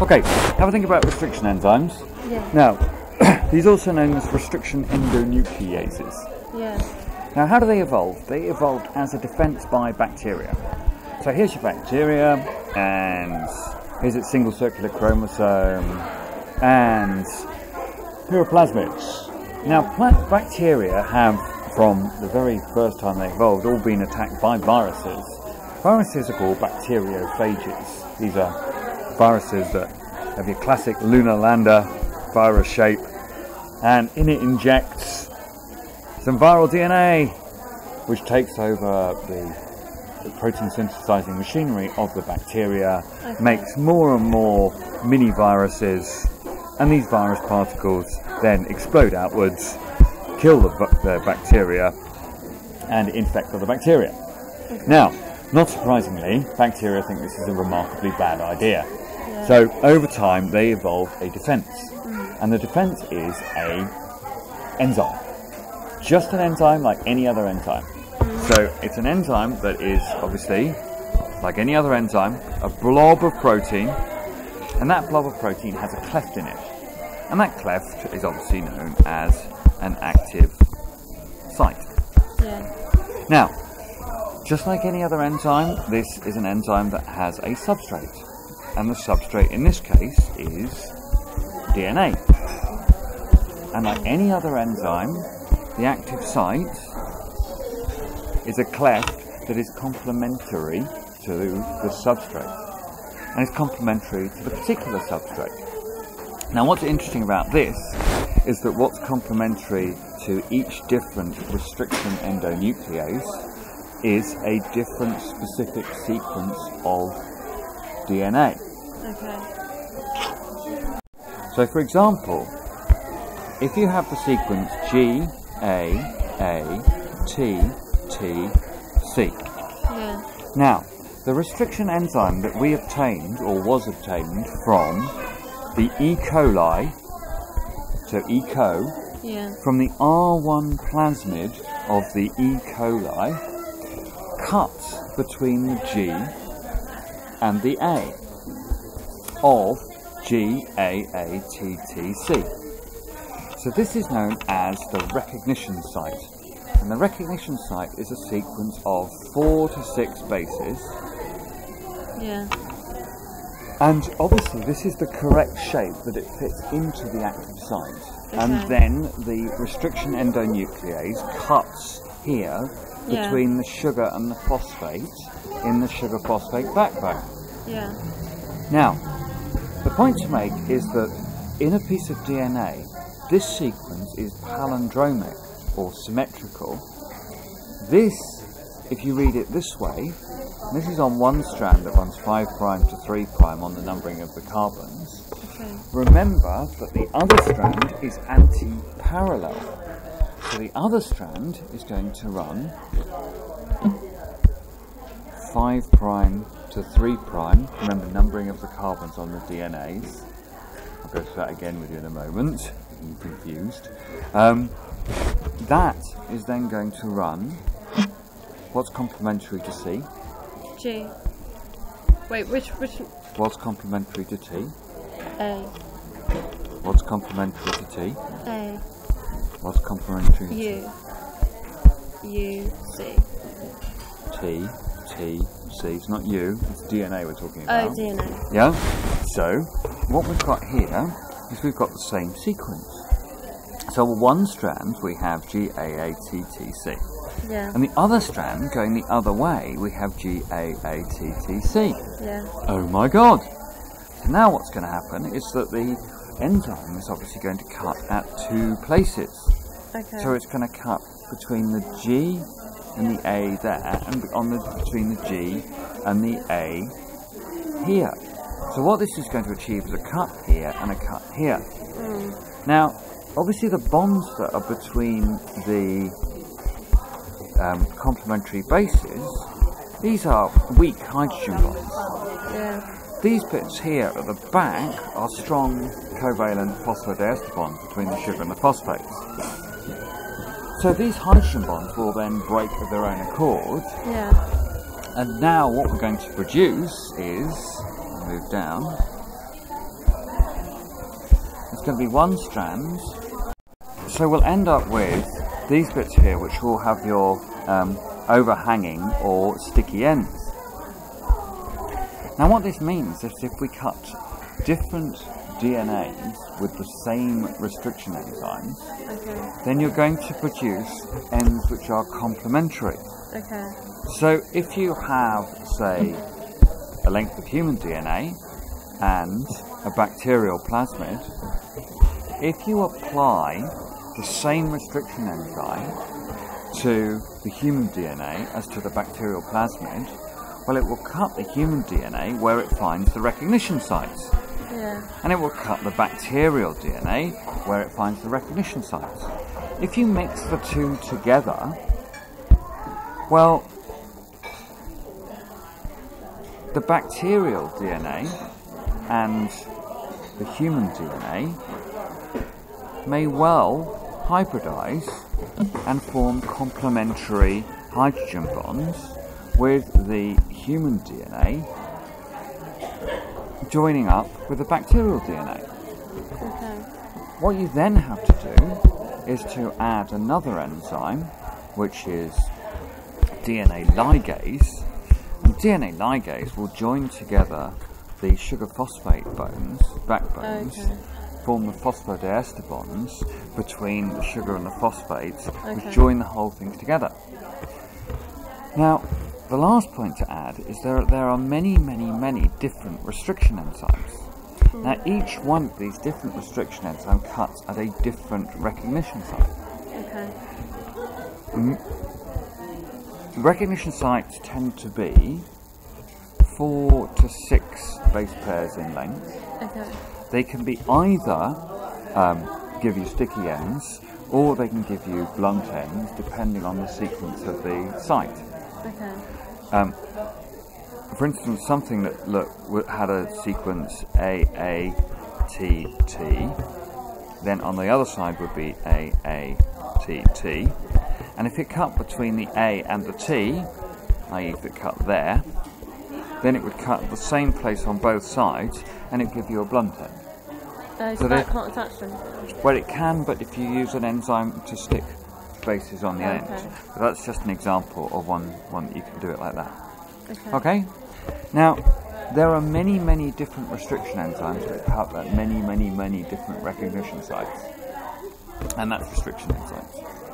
Okay, have a think about restriction enzymes. Yeah. Now, these are also known as restriction endonucleases. Yeah. Now, how do they evolve? They evolved as a defense by bacteria. So here's your bacteria, and here's its single circular chromosome, and here are plasmids. Now, bacteria have, from the very first time they evolved, all been attacked by viruses. Viruses are called bacteriophages. These are viruses that have your classic lunar lander virus shape, and in it injects some viral DNA, which takes over the, the protein synthesizing machinery of the bacteria, Okay. makes more and more mini viruses, and these virus particles then explode outwards, kill the, the bacteria, and infect other bacteria. Now, not surprisingly, bacteria think this is a remarkably bad idea. So, over time, they evolved a defense, mm. and the defense is a enzyme just an enzyme like any other enzyme. Mm. So it's an enzyme that is obviously, like any other enzyme, a blob of protein, and that blob of protein has a cleft in it. And that cleft is obviously known as an active site. Yeah. Now, just like any other enzyme, this is an enzyme that has a substrate. And the substrate in this case is DNA. And like any other enzyme, the active site is a cleft that is complementary to the substrate. And it's complementary to the particular substrate. Now, what's interesting about this is that what's complementary to each different restriction endonuclease is a different specific sequence of DNA. Okay. So, for example, if you have the sequence G, A, A, T, T, C. Yeah. Now, the restriction enzyme that we obtained, or was obtained, from the E. coli, so E. co, Yeah. from the R1 plasmid of the E. coli, cuts between the G and the A of GAATTC. So this is known as the recognition site. And the recognition site is a sequence of four to six bases. Yeah. And obviously this is the correct shape that it fits into the active site. And then the restriction endonuclease cuts here Yeah. between the sugar and the phosphate in the sugar phosphate backbone. Yeah. Now, the point to make is that in a piece of DNA, this sequence is palindromic or symmetrical. This, if you read it this way, this is on one strand that runs 5 prime to 3 prime on the numbering of the carbons. Okay. Remember that the other strand is anti-parallel. So the other strand is going to run 5 prime to 3 prime. Remember numbering of the carbons on the DNAs. I'll go through that again with you in a moment. I'm confused. Um, that is then going to run what's complementary to C, G. Wait, which which what's complementary to T, A what's complementary to T, A what's complementary U U C. T, T, C. It's not U, it's DNA we're talking oh, about. Oh, DNA. Yeah? So, what we've got here is we've got the same sequence. So, one strand we have GAATTC, Yeah. and the other strand going the other way we have GAATTC. Yeah. Oh my god! So now what's going to happen is that the enzyme is obviously going to cut at two places. Okay. So it's going to cut between the G and the A there, and on the between the G and the A here. So what this is going to achieve is a cut here and a cut here. Mm. Now, obviously, the bonds that are between the um, complementary bases, these are weak hydrogen bonds. Yeah. These bits here at the back are strong covalent phosphodiester bonds between the sugar and the phosphates. So these hydrogen bonds will then break of their own accord, Yeah. and now what we're going to produce is, move down, it's going to be one strand. So we'll end up with these bits here, which will have your um, overhanging or sticky ends. Now what this means is if we cut different DNAs with the same restriction enzymes, Okay. then you're going to produce ends which are complementary. Okay. So if you have, say, a length of human DNA and a bacterial plasmid, if you apply the same restriction enzyme to the human DNA as to the bacterial plasmid, well, it will cut the human DNA where it finds the recognition sites, Yeah. and it will cut the bacterial DNA where it finds the recognition sites. If you mix the two together, well, the bacterial DNA and the human DNA may well hybridize and form complementary hydrogen bonds with the human DNA joining up with the bacterial DNA. Okay. What you then have to do is to add another enzyme, which is DNA ligase. And DNA ligase will join together the sugar phosphate bones, backbones, Okay. form the phosphodiester bonds between the sugar and the phosphates, Okay. which join the whole thing together. Now, the last point to add is there, there are many, many, many different restriction enzymes. Now, each one of these different restriction enzyme cuts at a different recognition site. Okay. The recognition sites tend to be four to six base pairs in length. Okay. They can be either um, give you sticky ends or they can give you blunt ends depending on the sequence of the site. Okay. Um, for instance, something that look had a sequence A A T T, then on the other side would be A A T T, and if it cut between the A and the T, i.e., if it cut there, then it would cut the same place on both sides, and it'd give you a blunt end. Uh, So that can't attach anything. Well, it can, but if you use an enzyme to stick bases on the end, Okay. but that's just an example of one one that you can do it like that. Okay. Okay? Now, there are many, many different restriction enzymes that have at many, many, many different recognition sites. And that's restriction enzymes.